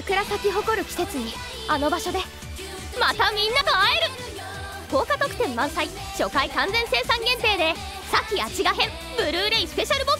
桜咲き誇る季節にあの場所でまたみんなと会える。豪華特典満載初回完全生産限定で「さきあちが編」ブルーレイスペシャルボッ